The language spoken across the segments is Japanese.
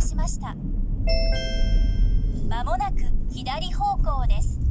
しました。まもなく左方向です。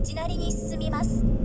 道なりに進みます。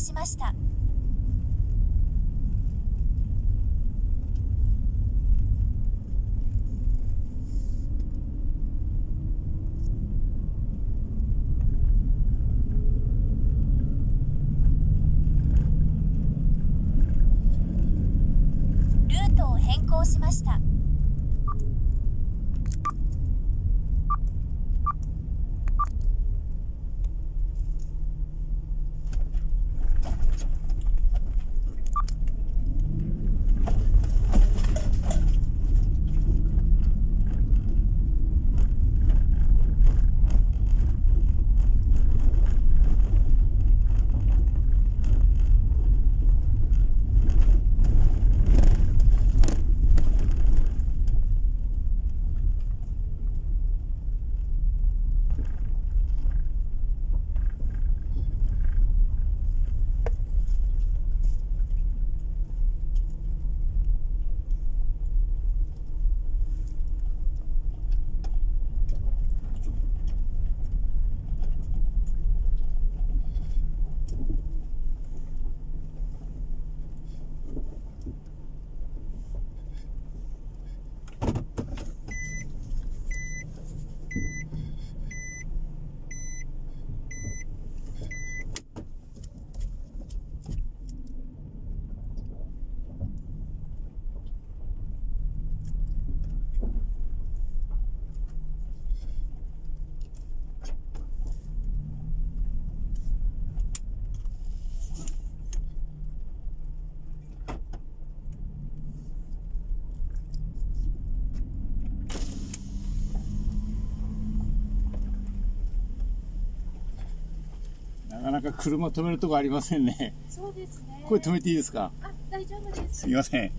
しましたルートを変更しましたなかなか車止めるとこありませんね。そうですね。これ止めていいですか？あ、大丈夫です。すみません。